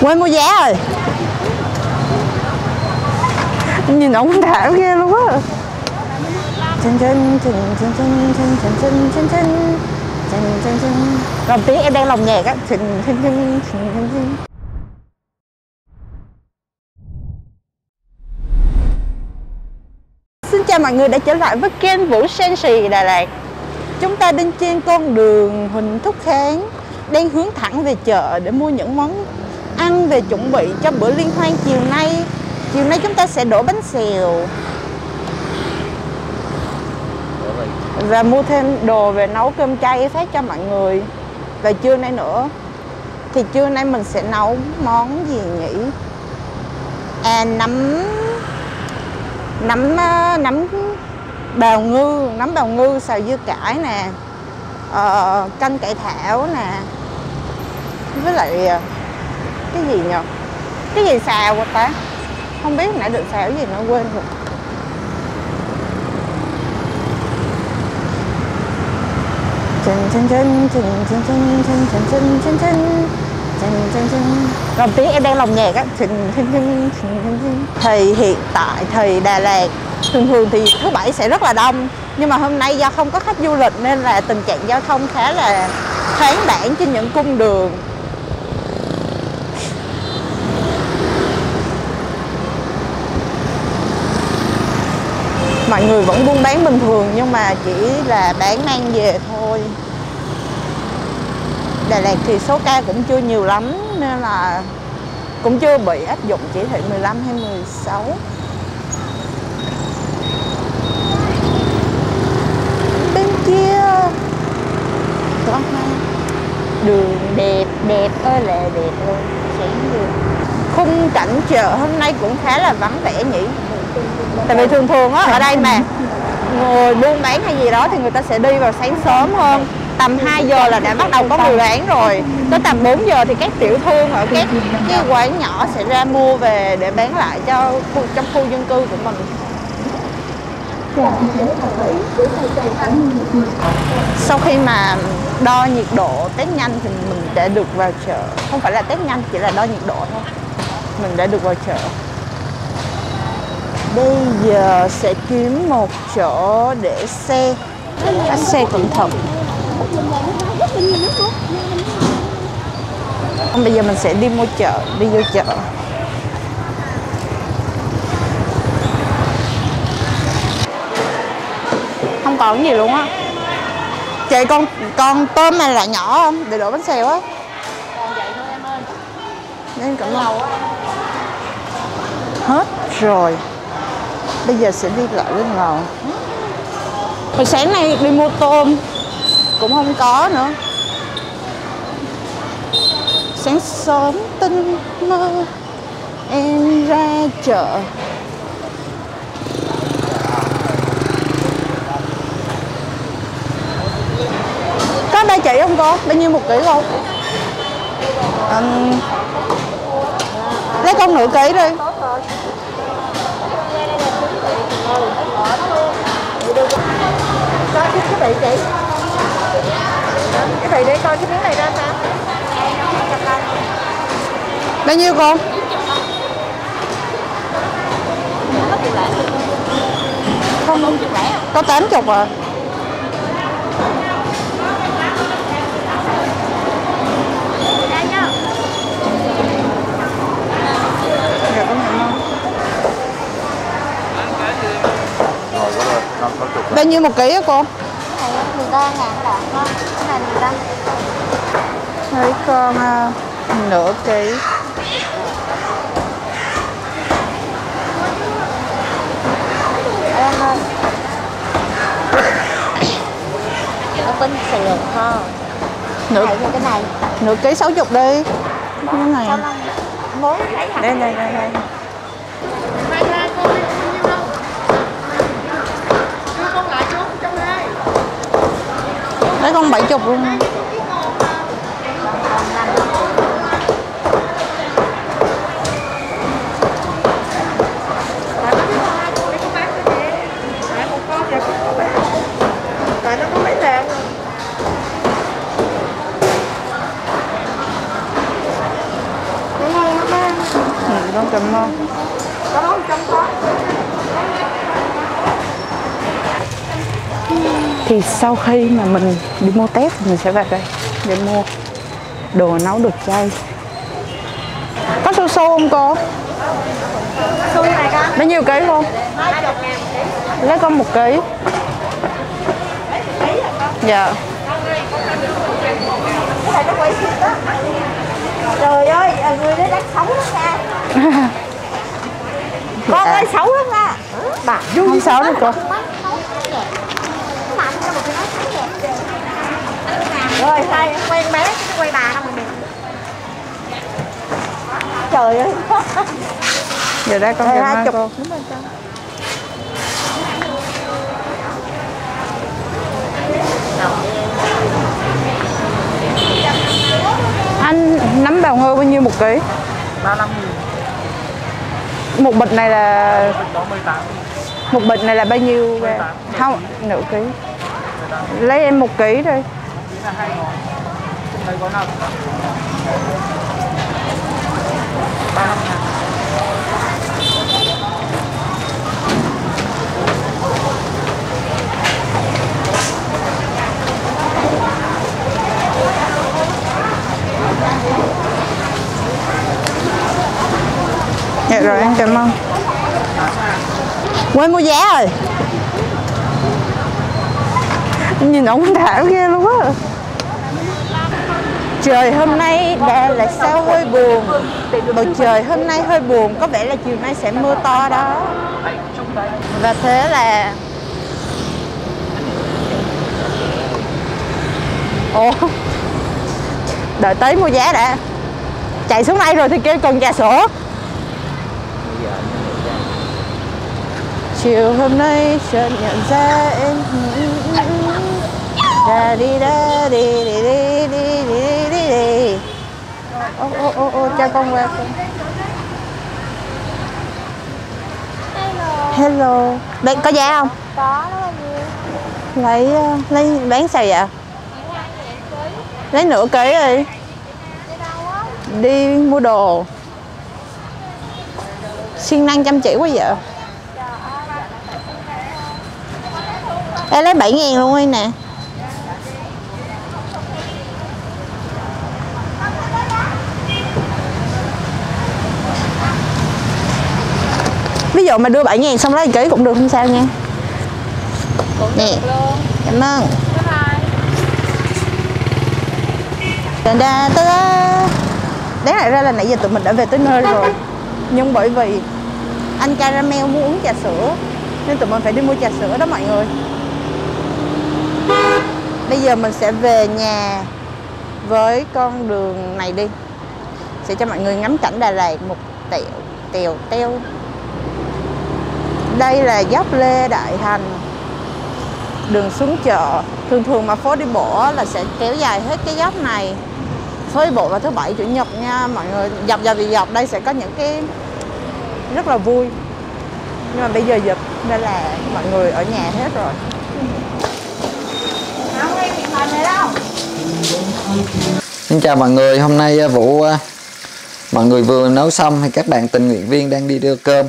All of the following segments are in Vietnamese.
quên mua vé rồi nhìn ông thảo ghê luôn á chân chân chân chân chân chân chân chân chân chân chân chân chân tiếng em đang lòng nhạc á chân chân chân chân chân chào mọi người đã trở lại với kênh Vũ Sensi Đà Lạt. Chúng ta đang trên con đường Huỳnh Thúc Kháng, Đang hướng thẳng về chợ để mua những món ăn về chuẩn bị cho bữa liên hoan chiều nay. Chiều nay chúng ta sẽ đổ bánh xèo Và mua thêm đồ về nấu cơm chay phát cho mọi người. Và trưa nay nữa, Thì trưa nay mình sẽ nấu món gì nhỉ? À nấm nấm ờ, nấm bào ngư nấm bào ngư xào dưa cải nè ờ, canh cải thảo nè. Với lại ờ, cái gì nhờ? Cái gì xào quá ta? Không biết nãy được xào cái gì nó quên rồi. Chân chân chân chân chân chân chân chân chân chân chân tiếng em đang lòng nhạc á. Thì hiện tại thì Đà Lạt, thường thường thì thứ bảy sẽ rất là đông. Nhưng mà hôm nay do không có khách du lịch nên là tình trạng giao thông khá là thoáng đảng trên những cung đường. Mọi người vẫn buôn bán bình thường, nhưng mà chỉ là bán mang về thôi. Đà Lạt thì số ca cũng chưa nhiều lắm, nên là cũng chưa bị áp dụng chỉ thị 15 hay 16 bên kia có hai đường đẹp đẹp ơi là đẹp luôn, sáng đường khung cảnh chợ hôm nay cũng khá là vắng vẻ nhỉ? Tại vì thường thường á, ở đây mà, ngồi buôn bán hay gì đó thì người ta sẽ đi vào sáng sớm hơn tầm 2 giờ là đã bắt đầu có người bán rồi. Tới tầm 4 giờ thì các tiểu thương ở các cái quán nhỏ sẽ ra mua về để bán lại cho khu, trong khu dân cư của mình. Sau khi mà đo nhiệt độ test nhanh thì mình đã được vào chợ. Không phải là test nhanh chỉ là đo nhiệt độ thôi. Mình đã được vào chợ. Bây giờ sẽ kiếm một chỗ để xe. Bắt xe cẩn thận bây giờ mình sẽ đi mua chợ đi vô chợ. Không còn gì luôn á. Chị con con tôm này là nhỏ không? Để đổ bánh xèo á. Còn vậy thôi em ơi nên cảm ơn hết rồi. Bây giờ sẽ đi lại lên lầu hồi sáng nay đi mua tôm cũng không có nữa. Sáng sớm tinh mơ em ra chợ. Có ba chị không có bao nhiêu một ký không um, lấy con nửa ký đi. Hãy subscribe cho kênh Ghiền quý vị để coi cái miếng này ra sao bao nhiêu cô không à. có tám chục à? Bao nhiêu một ký á cô? 13 ngàn đồng này thấy con uh, nửa ký. Em ơi. Ở bên Sài ha nửa cái này. nửa ký sáu chục đi. Cái này à? đây đây đây đây. Đấy con 70 luôn. Sau khi mà mình đi mua test mình sẽ vào đây để mua đồ nấu được chay. Có su su không cô? Xui này con bao nhiêu ký ký lấy con một ký. Dạ. Trời ơi à, người đó đang xấu lắm nha. Con Dạ. ơi xấu lắm nha. Bà không sao đâu cô hai quen bé quay bà đâu mà được trời ơi. Giờ đây con hai chục. cô. Anh nấm bào ngư bao nhiêu một ký? 35 nghìn một bịch này là 18 một bịch này là bao nhiêu ra? không nửa ký. Lấy em một ký thôi chỉ là hai ngón thấy gói nào 35 ngàn dạ rồi, em cảm ơn. Quên mua vé rồi nhìn ông thảo ghê luôn á. Trời, hôm nay đã là sao hơi buồn. Bầu trời hôm nay hơi buồn, có vẻ là chiều nay sẽ mưa to đó. Và thế là ồ đợi tới mua giá đã. Chạy xuống đây rồi thì kêu cần trà sữa. Chiều hôm nay chợt nhận ra em ra đi ra đi đi đi đi đi đi đi ô ô ô ô cho con qua con hello. Bạn có giá không? Có bao nhiêu lấy ờ, lấy bán sao vậy? Lấy nửa ký đi. Đi mua đồ. Siêng năng chăm chỉ quá vậy. Em lấy 7 ngàn luôn đi nè Ví dụ mà đưa 7 ngàn xong lấy ký cũng được, không sao nha. Nè, Cảm ơn. Đà đà tơ Đáng lại ra là nãy giờ tụi mình đã về tới nơi rồi. Nhưng bởi vì anh caramel muốn uống trà sữa, Nên tụi mình phải đi mua trà sữa đó mọi người. Bây giờ mình sẽ về nhà với con đường này đi. Sẽ cho mọi người ngắm cảnh Đà Lạt một tẹo, tèo teo. Đây là dốc Lê Đại Hành Đường xuống chợ. Thường thường mà phố đi bộ là sẽ kéo dài hết cái dốc này. Phố đi bộ vào thứ bảy chủ nhật nha mọi người dọc dọc dọc dọc. Đây sẽ có những cái rất là vui. Nhưng mà bây giờ dịch nên là mọi người ở nhà hết rồi. Xin chào mọi người, hôm nay à, Vũ à, mọi người vừa nấu xong thì các bạn tình nguyện viên đang đi đưa cơm.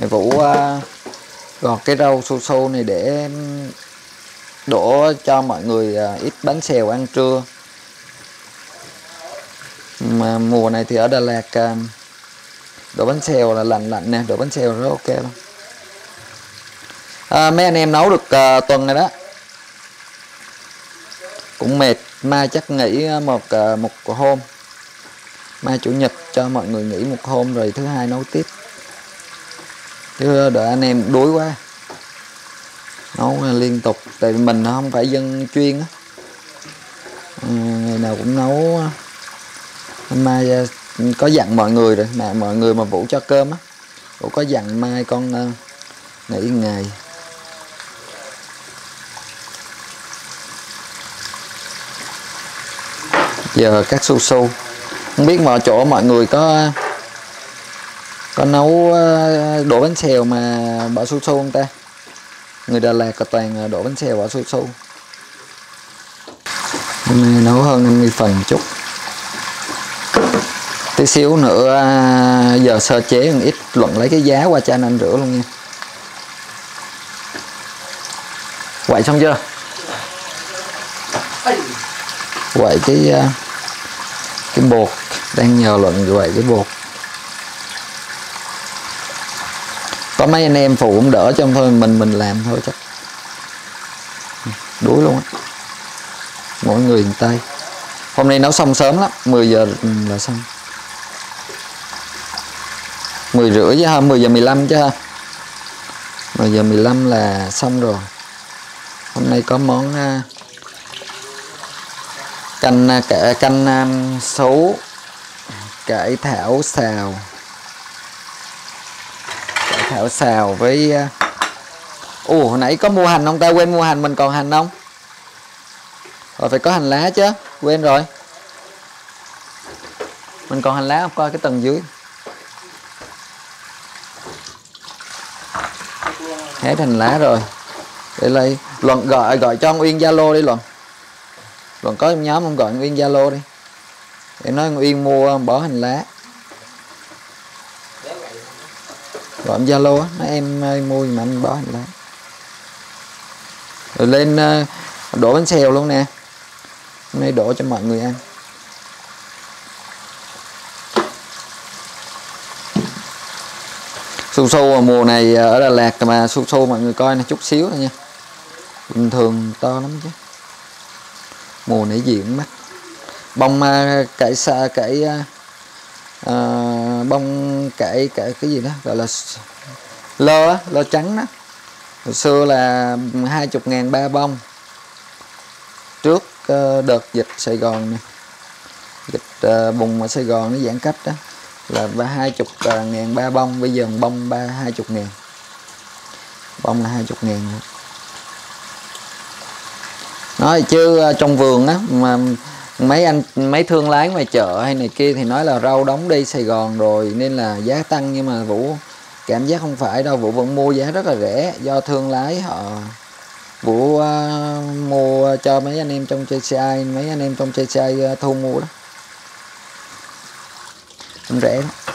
Thì Vũ uh, gọt cái rau su su này để đổ cho mọi người uh, ít bánh xèo ăn trưa. Mà mùa này thì ở Đà Lạt uh, đổ bánh xèo là lạnh lạnh nè, đổ bánh xèo rất ok luôn. À, mấy anh em nấu được uh, tuần rồi đó cũng mệt mai chắc nghỉ một uh, một hôm mai chủ nhật cho mọi người nghỉ một hôm rồi thứ hai nấu tiếp chứ đợi anh em đuối quá. Nấu liên tục tại vì mình không phải dân chuyên á. Ừ, ngày nào cũng nấu Hôm mai à, có dặn mọi người rồi mà mọi người mà vũ cho cơm á. Vũ có dặn mai con ờ, nghỉ ngày. Giờ các su su. Không biết mọi chỗ mọi người có có nấu ờ, đổ bánh xèo mà bỏ su su không ta? Người Đà Lạt có toàn đổ bánh xèo bỏ su su hôm nay nấu hơn 50 phần chút. Tí xíu nữa à, giờ sơ chế một ít luận lấy cái giá qua cho anh anh rửa luôn nha. Quậy xong chưa? Quậy cái cái bột. Đang nhờ luận quậy cái bột có mấy anh em phụ cũng đỡ cho thôi mình mình làm thôi chắc đuối luôn á. Mỗi người một tay hôm nay nấu xong sớm lắm 10 giờ là xong. 10 rưỡi chứ ha 10 giờ 15 chứ ha. 10 giờ 15 là xong rồi. Hôm nay có món à, canh à, canh à, um, sấu cải thảo xào thảo xào với à, ồ hồi nãy có mua hành không ta? Quên mua hành mình còn hành không? Rồi phải có hành lá chứ. Quên rồi. Mình còn hành lá không? Coi cái tầng dưới. Hết hành lá rồi. Để lấy. Luận gọi gọi cho Nguyên zalo đi luận. Luận có trong nhóm không gọi Nguyên zalo đi. Để nói Nguyên mua bỏ hành lá. Gọi em zalo á, nói em ờ, ơi mua mà anh bỏ hành lá rồi lên ờ, đổ bánh xèo luôn nè. Hôm nay đổ cho mọi người ăn. Su su mùa này ờ, ở Đà Lạt mà su su mọi người coi này chút xíu thôi nha. Bình thường to lắm chứ. Mùa này gì cũng mắc bông cải xa cải à, bông cải cải cái gì đó gọi là lơ lơ trắng đó. Hồi xưa là hai chục ngàn ba bông. Trước ờ, đợt dịch Sài Gòn này dịch ờ, bùng ở Sài Gòn nó giãn cách đó là ba hai chục ờ, ngàn ba bông. Bây giờ bông ba hai chục ngàn. Bông là hai chục ngàn. Nói chứ trong vườn á mà mấy anh mấy thương lái ngoài chợ hay này kia thì nói là rau đóng đi Sài Gòn rồi nên là giá tăng nhưng mà Vũ cảm giác không phải đâu. Vũ vẫn mua giá rất là rẻ do thương lái họ Vũ uh, mua cho mấy anh em trong JCI mấy anh em trong JCI uh, à, thu mua đó. Cũng rẻ lắm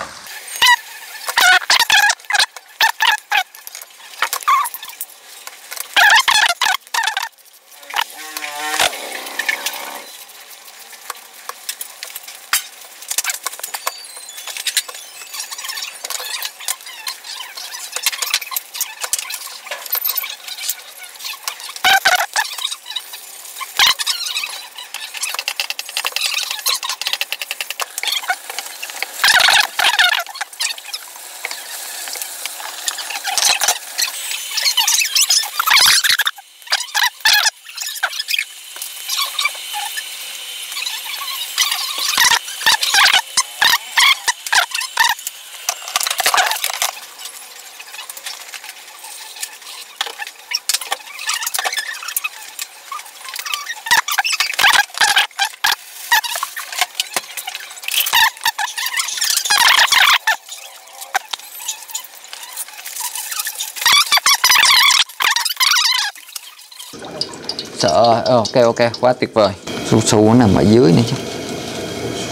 sợ ờ, ok ok quá tuyệt vời. Su su nó nằm ở dưới này chứ.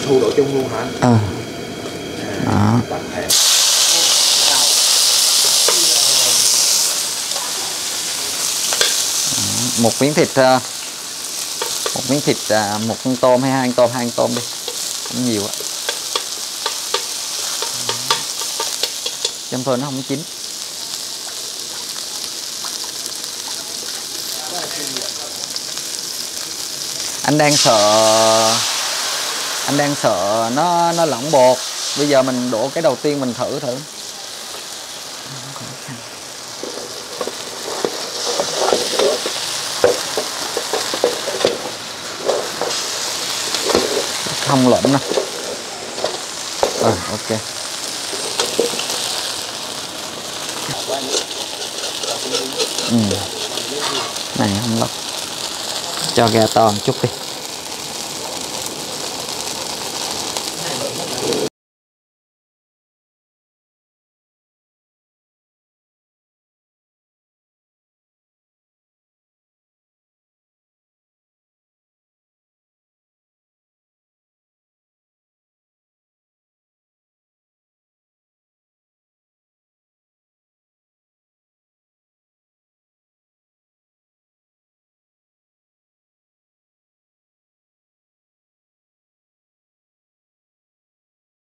Thu đổ chung luôn hả? ờ. Đó. Một miếng thịt ờ, một miếng thịt một con tôm hay hai con tôm hai con tôm đi. Không nhiều á. Trong thôi nó không chín anh đang sợ, anh đang sợ nó nó lỏng bột. Bây giờ mình đổ cái đầu tiên mình thử thử. Không lẫn nè. Ừ ok. Ừ. này không lỏng cho gà to một chút đi.